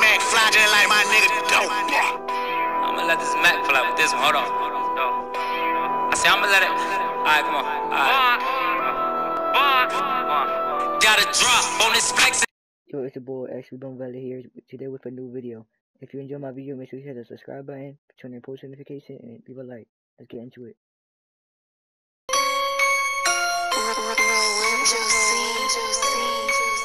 Mac fly just like my nigga dope. I'ma let this Mac fly with this one. Hold on. I say I'ma let it. Alright, come on. Alright. Gotta drop on this flex. Yo, it's your boy Ashley Bum Valley here today with a new video. If you enjoy my video, make sure you hit the subscribe button, turn on post notification, and leave a like. Let's get into it. Who's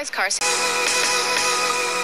prize car.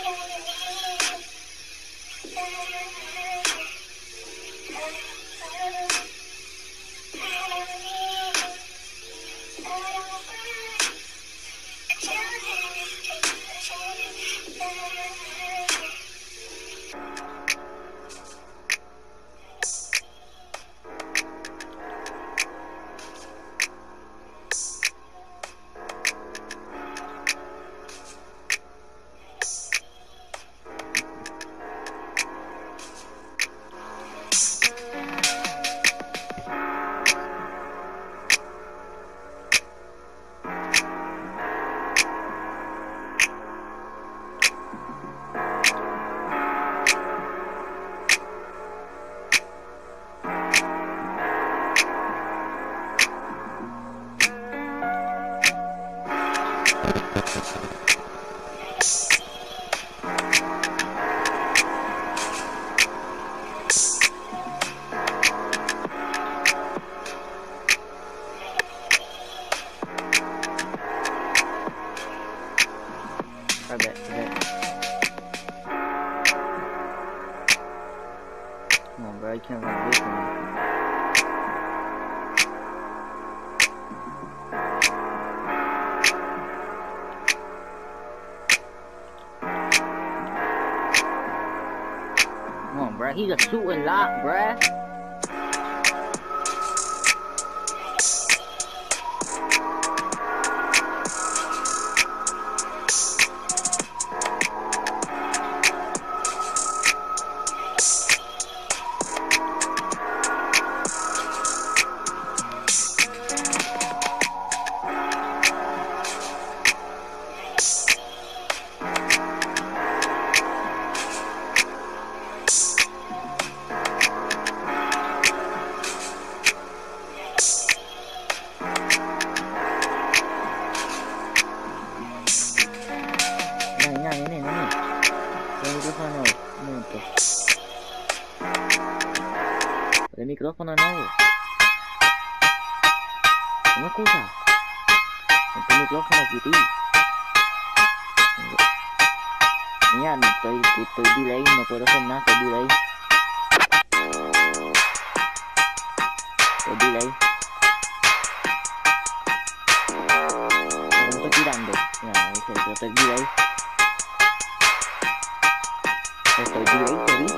Thank you. He's a shooting lock, bruh. くださないなお前こうじゃん本当にくださなくていい nha tôi tôi, tôi đi lấy mà tôi đã không nát tôi đi lấy tôi đi lấy không có chỉ đăng được nhà thì tôi đi lấy tôi đi lấy tôi đi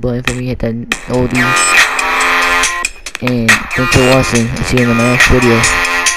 that button for me, hit that OD. And thanks for watching. See you in the next video.